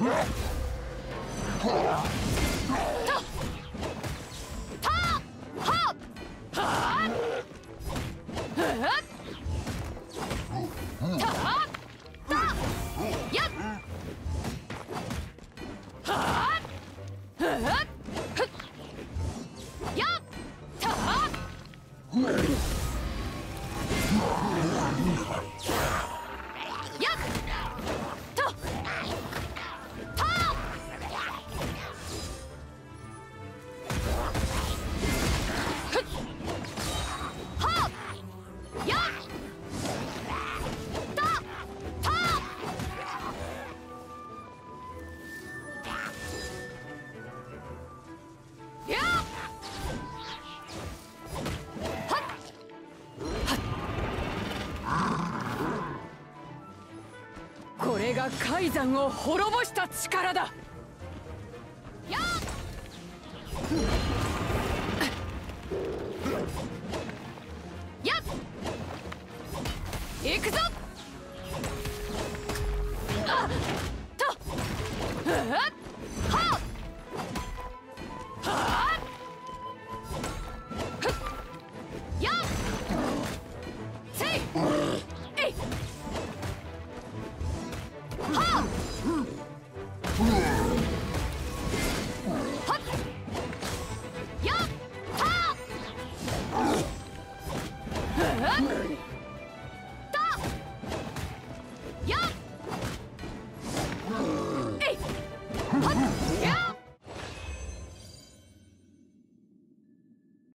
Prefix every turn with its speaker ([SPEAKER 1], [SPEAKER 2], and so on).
[SPEAKER 1] これが海山を滅ぼした力だ。やっ。やっ。行くぞ。あっ。と。っ。やっ。せい。Yeah!